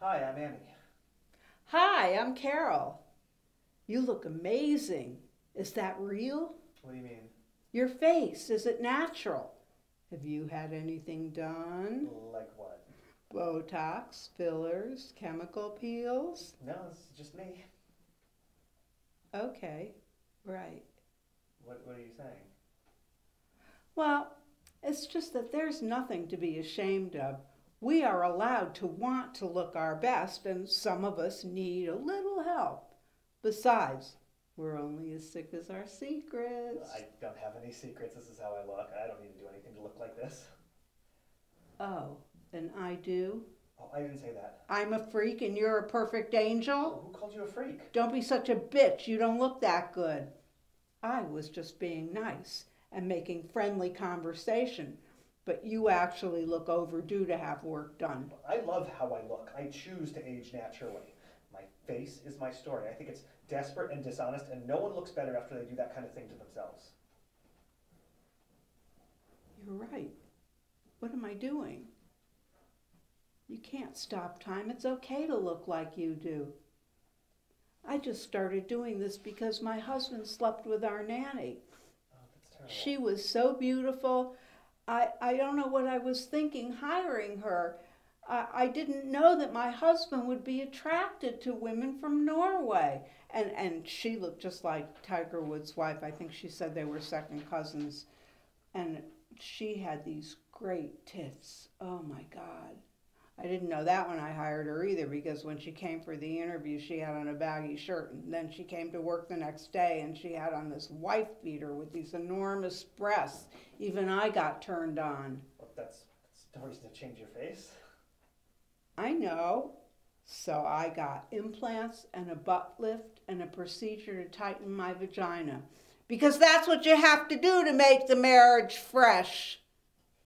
Hi, I'm Annie. Hi, I'm Carol. You look amazing. Is that real? What do you mean? Your face, is it natural? Have you had anything done? Like what? Botox, fillers, chemical peels? No, it's just me. Okay, right. What, what are you saying? Well, it's just that there's nothing to be ashamed of. We are allowed to want to look our best, and some of us need a little help. Besides, we're only as sick as our secrets. I don't have any secrets. This is how I look. I don't need to do anything to look like this. Oh, and I do? Oh, I didn't say that. I'm a freak and you're a perfect angel? Who called you a freak? Don't be such a bitch. You don't look that good. I was just being nice and making friendly conversation, but you actually look overdue to have work done. I love how I look. I choose to age naturally. My face is my story. I think it's desperate and dishonest, and no one looks better after they do that kind of thing to themselves. You're right. What am I doing? You can't stop time. It's okay to look like you do. I just started doing this because my husband slept with our nanny. Oh, that's terrible. She was so beautiful. I, I don't know what I was thinking hiring her. I, I didn't know that my husband would be attracted to women from Norway. And, and she looked just like Tiger Woods' wife. I think she said they were second cousins. And she had these great tits. Oh my God. I didn't know that when I hired her either because when she came for the interview, she had on a baggy shirt. And then she came to work the next day and she had on this wife beater with these enormous breasts. Even I got turned on. Well, that's, that's no reason to change your face. I know. So I got implants and a butt lift and a procedure to tighten my vagina. Because that's what you have to do to make the marriage fresh.